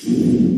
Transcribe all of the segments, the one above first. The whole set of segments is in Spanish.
Thank you.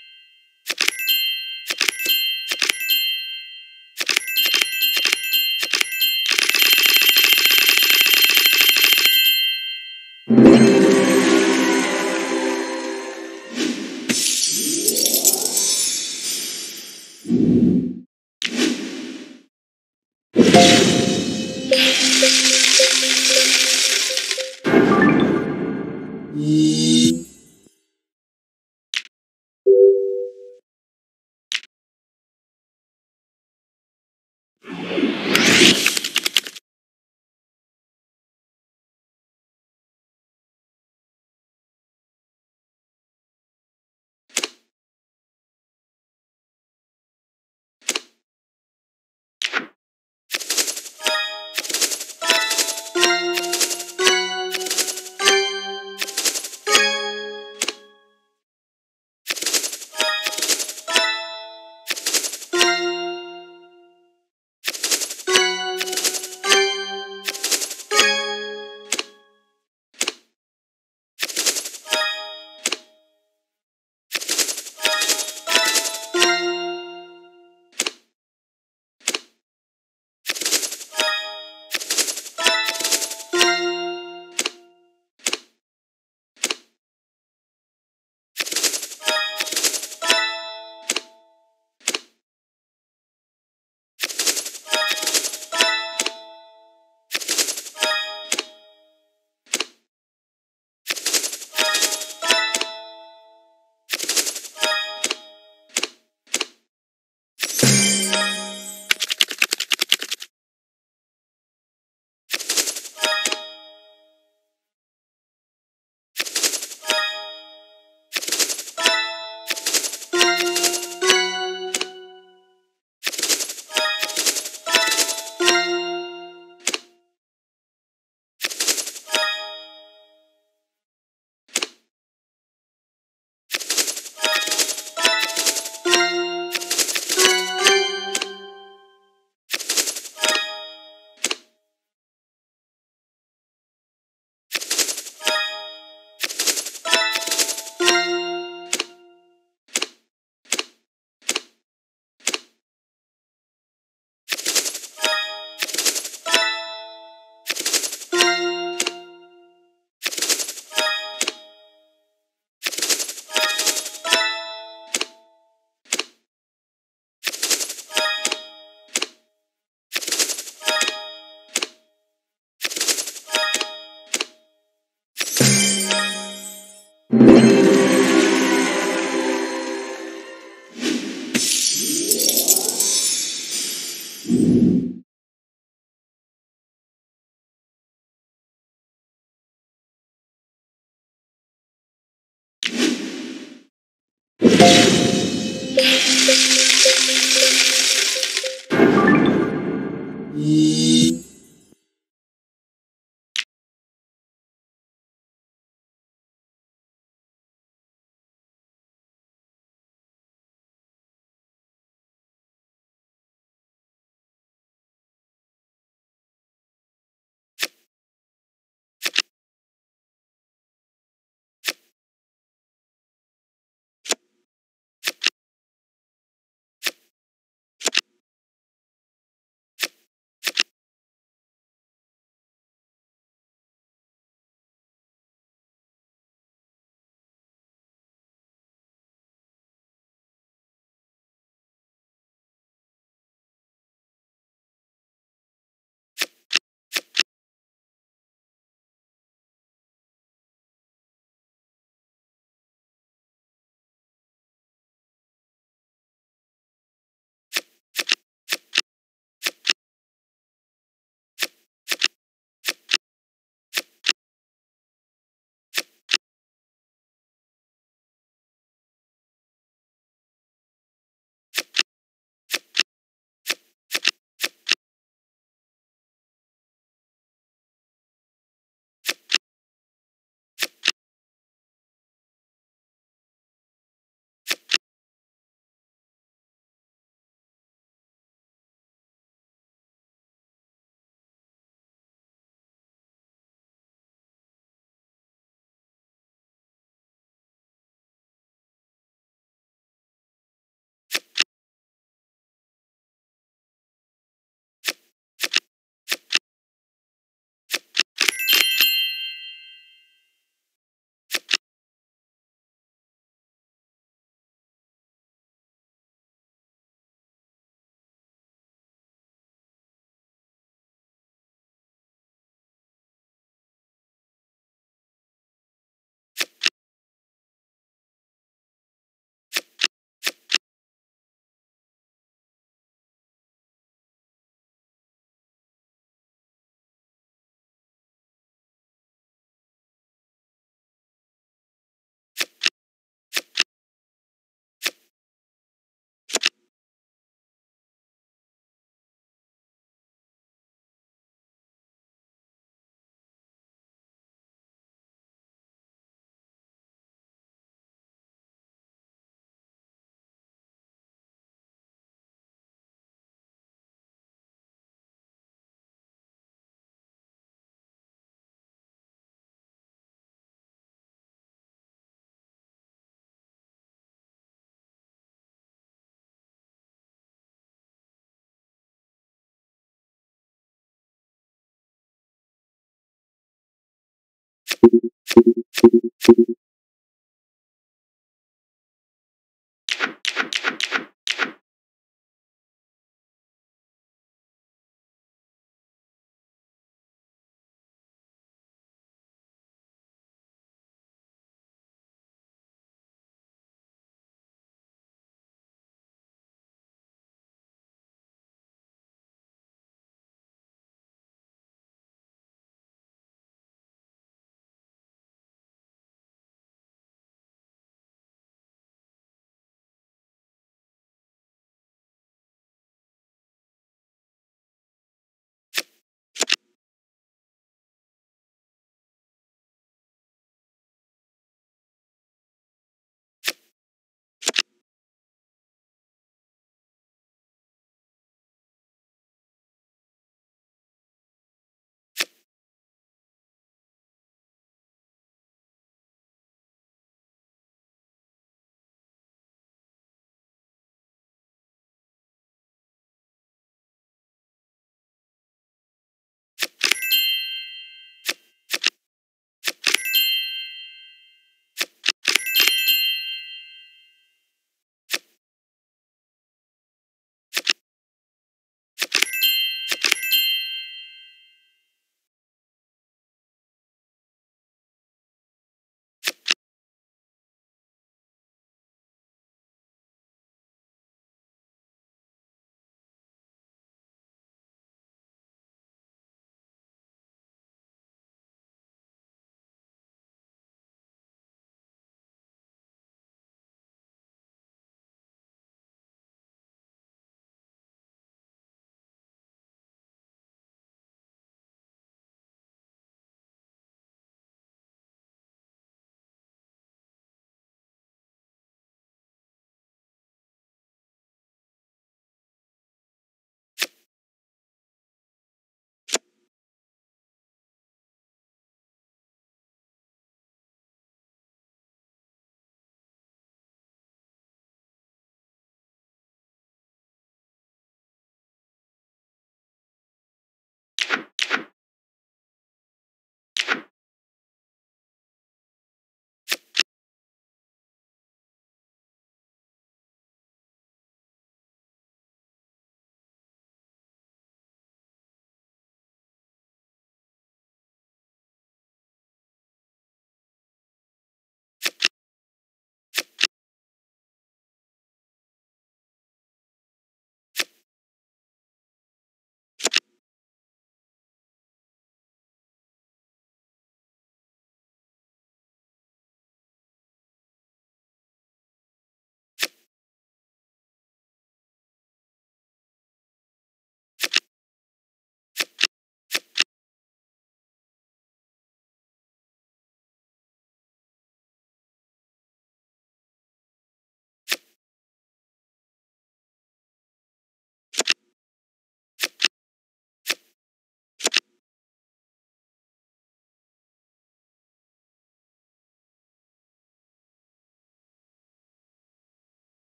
Gracias.